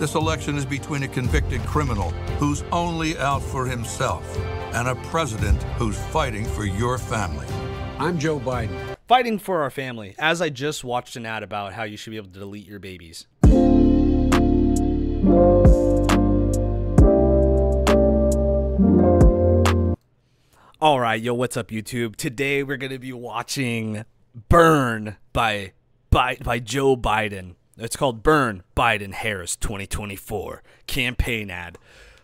This election is between a convicted criminal who's only out for himself and a president who's fighting for your family. I'm Joe Biden. Fighting for our family. As I just watched an ad about how you should be able to delete your babies. All right, yo, what's up, YouTube? Today we're gonna be watching "Burn" by by by Joe Biden. It's called "Burn" Biden Harris 2024 campaign ad.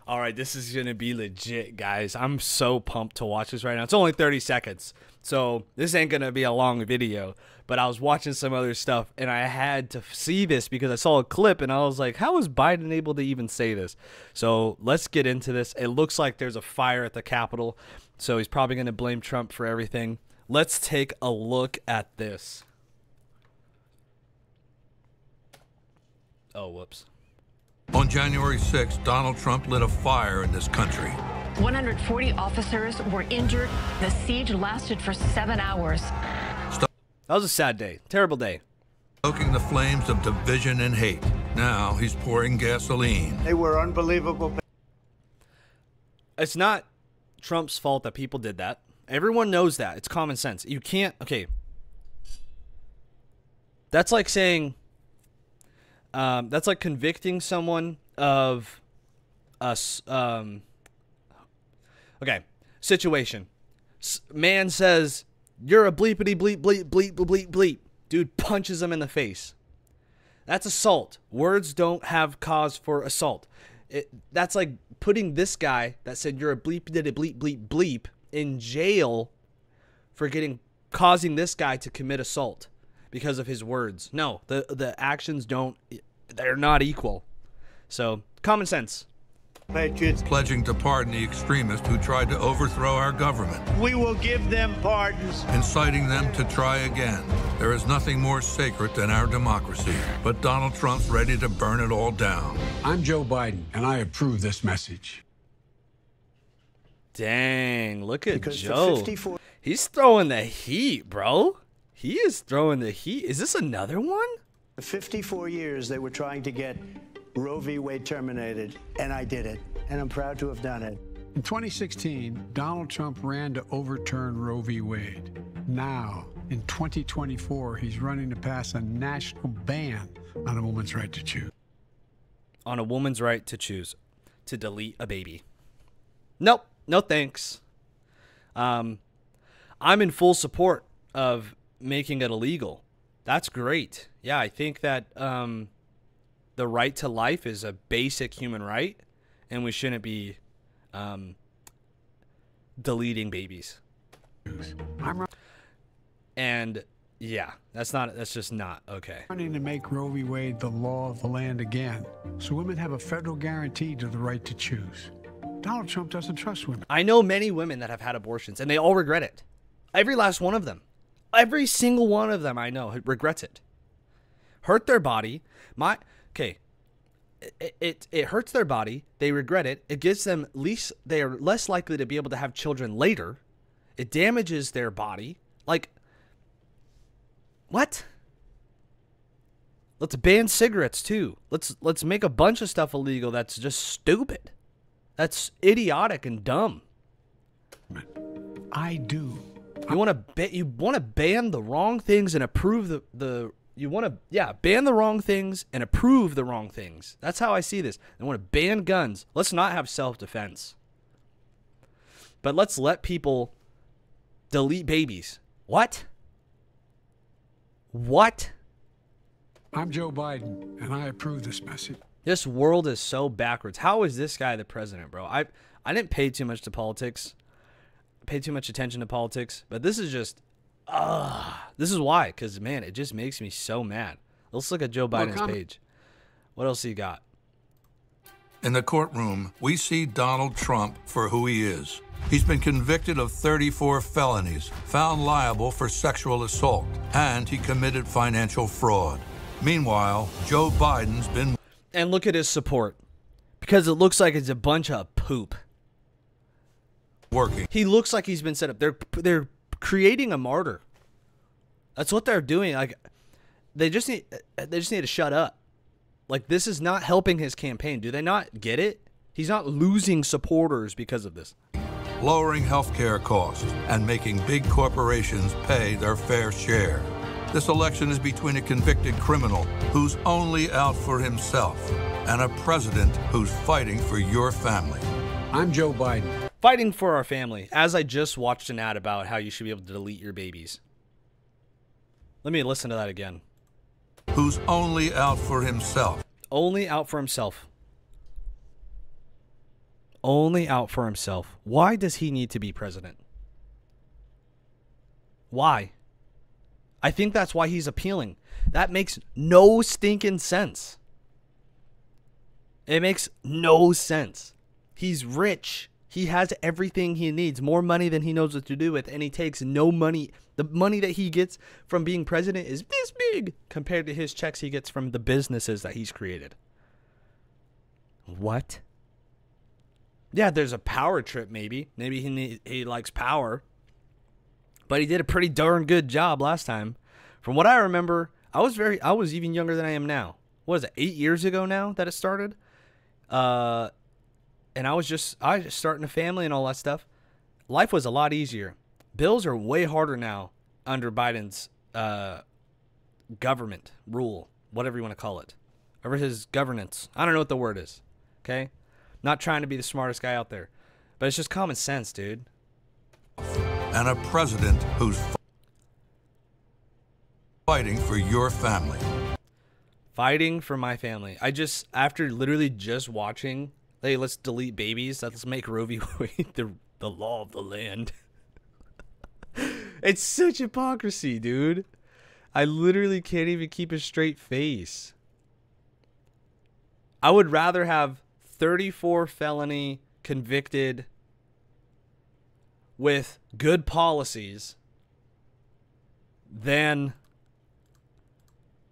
All right, this is gonna be legit, guys. I'm so pumped to watch this right now. It's only 30 seconds, so this ain't gonna be a long video. But I was watching some other stuff, and I had to see this because I saw a clip, and I was like, "How is Biden able to even say this?" So let's get into this. It looks like there's a fire at the Capitol, so he's probably gonna blame Trump for everything. Let's take a look at this. Oh, whoops. On January 6th, Donald Trump lit a fire in this country. 140 officers were injured. The siege lasted for seven hours. That was a sad day. Terrible day. Stoking the flames of division and hate. Now he's pouring gasoline. They were unbelievable. It's not Trump's fault that people did that. Everyone knows that. It's common sense. You can't. Okay. That's like saying. Um, that's like convicting someone of us. Um, okay. Situation. S- man says, You're a bleepity bleep bleep bleep bleep bleep. Dude punches him in the face. That's assault. Words don't have cause for assault. It, that's like putting this guy that said you're a bleep did a bleep bleep bleep in jail for getting causing this guy to commit assault because of his words. No, the the actions don't they're not equal. So, common sense. Patriots, Pledging to pardon the extremists who tried to overthrow our government. we will give them pardons. inciting them to try again. There is nothing more sacred than our democracy, but Donald Trump's ready to burn it all down. I'm Joe Biden, and I approve this message. Dang, look at Because for Joe. 54 He's throwing the heat, bro. He is throwing the heat. Is this another one? For 54 years, they were trying to get Roe v. Wade terminated, and I did it. And I'm proud to have done it. In 2016, Donald Trump ran to overturn Roe v. Wade. Now, in 2024, he's running to pass a national ban on a woman's right to choose. on a woman's right to choose to delete a baby. Nope, no thanks. Um, I'm in full support of making it illegal. That's great. Yeah, I think that um, the right to life is a basic human right, and we shouldn't be um, deleting babies. And yeah, that's not. That's just not okay. running to make Roe v. Wade the law of the land again, so women have a federal guarantee to the right to choose. Donald Trump doesn't trust women. I know many women that have had abortions and they all regret it. Every last one of them. Every single one of them I know regrets it. Hurt their body. My okay. It, it it hurts their body. They regret it. It gives them least they are less likely to be able to have children later. It damages their body. Like what? Let's ban cigarettes too. Let's let's make a bunch of stuff illegal that's just stupid. That's idiotic and dumb. I do. You want to ba- you want to ban the wrong things and approve the the you want to yeah ban the wrong things and approve the wrong things. That's how I see this. They want to ban guns. Let's not have self defense. But let's let people delete babies. What? What? I'm Joe Biden, and I approve this message. This world is so backwards. How is this guy the president, bro? I I didn't pay too much to politics. Pay too much attention to politics, but this is just ah, this is why cuz man, it just makes me so mad. Let's look at Joe Biden's I'm- page. What else he got? In the courtroom, we see Donald Trump for who he is. He's been convicted of 34 felonies, found liable for sexual assault, and he committed financial fraud. Meanwhile, Joe Biden's been And look at his support. Because it looks like it's a bunch of poop. Working He looks like he's been set up. They're they're creating a martyr. That's what they're doing. Like they just need they just need to shut up. Like this is not helping his campaign. Do they not get it? He's not losing supporters because of this. lowering healthcare costs, and making big corporations pay their fair share. This election is between a convicted criminal who's only out for himself and a president who's fighting for your family. I'm Joe Biden. Fighting for our family. As I just watched an ad about how you should be able to delete your babies. Let me listen to that again. Who's only out for himself Only out for himself. Only out for himself. Why does he need to be president? Why? I think that's why he's appealing. That makes no stinking sense. It makes no sense. He's rich. He has everything he needs, more money than he knows what to do with, and he takes no money. The money that he gets from being president is this big compared to his checks he gets from the businesses that he's created. What? Yeah, there's a power trip maybe. Maybe he he likes power. But he did a pretty darn good job last time. From what I remember, I was very I was even younger than I am now. What is it? 8 years ago now that it started? Uh and I was just I was just starting a family and all that stuff. Life was a lot easier. Bills are way harder now under Biden's uh government rule, whatever you want to call it. Over his governance. I don't know what the word is. Okay? Not trying to be the smartest guy out there. But it's just common sense, dude. and a president who's fighting for your family. Fighting for my family. I just after literally just watching, hey, let's delete babies. Let's make Roe v. Wade the the law of the land. it's such hypocrisy, dude. I literally can't even keep a straight face. I would rather have 34 felony convicted with good policies than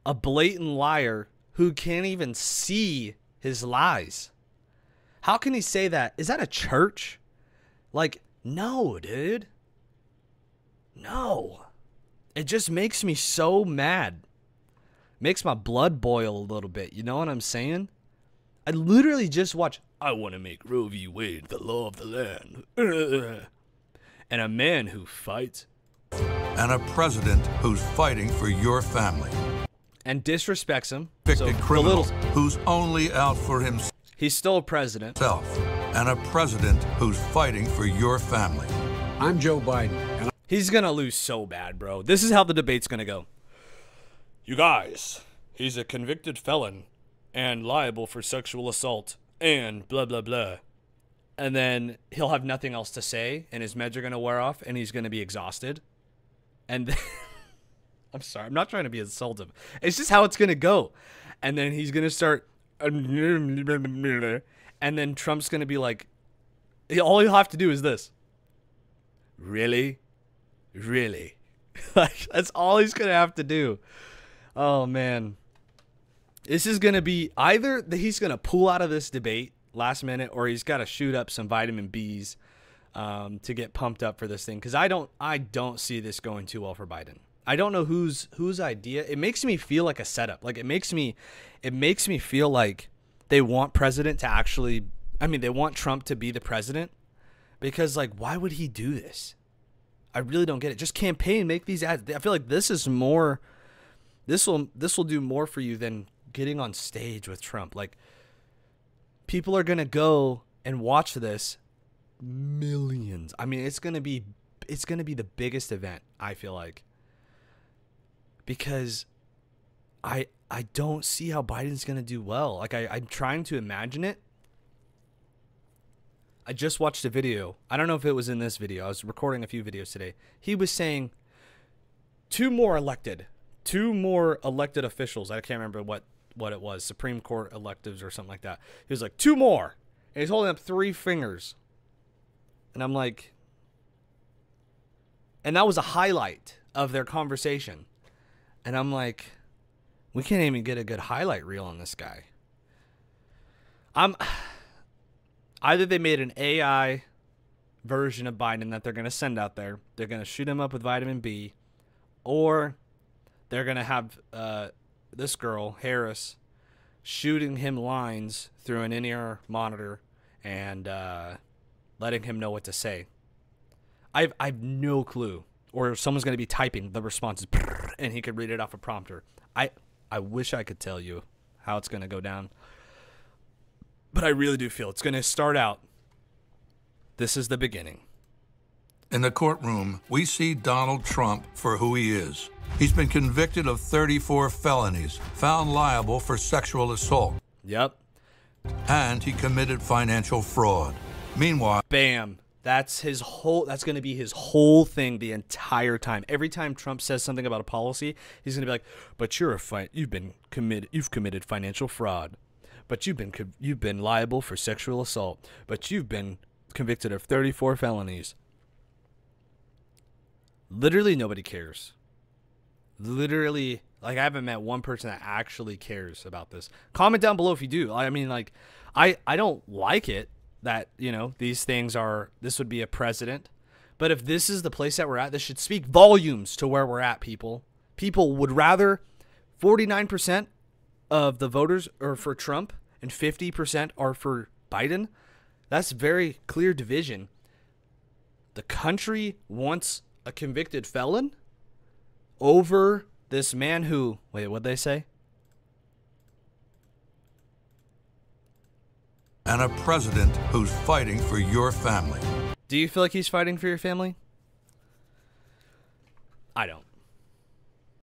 a blatant liar who can't even see his lies. How can he say that? Is that a church? Like, no, dude. No. It just makes me so mad. Makes my blood boil a little bit. You know what I'm saying? I literally just watched I want to make Roe v. Wade the law of the land. And a man who fights and a president who's fighting for your family. and disrespects him. Convicted the criminal little- who's only out for himself he's still a president. and a president who's fighting for your family. I'm Joe Biden. And He's gonna lose so bad, bro. This is how the debate's gonna go. You guys, he's a convicted felon and liable for sexual assault and blah blah blah. And then he'll have nothing else to say, and his meds are gonna wear off, and he's gonna be exhausted. And then, I'm sorry, I'm not trying to be insultive. It's just how it's gonna go. And then he's gonna start, and then Trump's gonna be like, all he'll have to do is this. Really? Really? like that's all he's gonna have to do. Oh man. This is gonna be either that he's gonna pull out of this debate last minute or he's gotta shoot up some vitamin B's um, to get pumped up for this thing. Cause I don't I don't see this going too well for Biden. I don't know whose whose idea. It makes me feel like a setup. Like it makes me it makes me feel like they want president to actually I mean they want Trump to be the president because like why would he do this? I really don't get it. Just campaign make these ads. I feel like this is more this will this will do more for you than getting on stage with trump. Like people are gonna go and watch this millions. I mean it's gonna be it's gonna be the biggest event i feel like because i i don't see how biden's gonna do well like I, i'm trying to imagine it I just watched a video. I don't know if it was in this video. I was recording a few videos today. He was saying two more elected, two more elected officials. I can't remember what what it was, Supreme Court electives or something like that. He was like two more, and he's holding up three fingers, and I'm like, and that was a highlight of their conversation, and I'm like, we can't even get a good highlight reel on this guy. I'm either they made an AI version of Biden that they're going to send out there. They're going to shoot him up with vitamin B, or they're going to have uh, this girl Harris shooting him lines through an in-ear monitor and uh, letting him know what to say. I've I've no clue. Or someone's going to be typing the responses, and he could read it off a prompter. I I wish I could tell you how it's going to go down, but I really do feel it's going to start out. This is the beginning. In the courtroom, we see Donald Trump for who he is. He's been convicted of 34 felonies, found liable for sexual assault, Yep. and he committed financial fraud. Meanwhile, Bam. That's his whole. That's going to be his whole thing the entire time. Every time Trump says something about a policy, he's going to be like, "But you're a fi- You've been committed. You've committed financial fraud. But you've been you've been liable for sexual assault. But you've been convicted of 34 felonies." Literally nobody cares. Literally, like I haven't met one person that actually cares about this. Comment down below if you do. I mean, like, I I don't like it that you know these things are. This would be a president, but if this is the place that we're at, this should speak volumes to where we're at. People, people would rather. Forty nine percent of the voters are for Trump, and fifty percent are for Biden. That's very clear division. The country wants a convicted felon over this man who wait what they say and a president who's fighting for your family. do you feel like he's fighting for your family i don't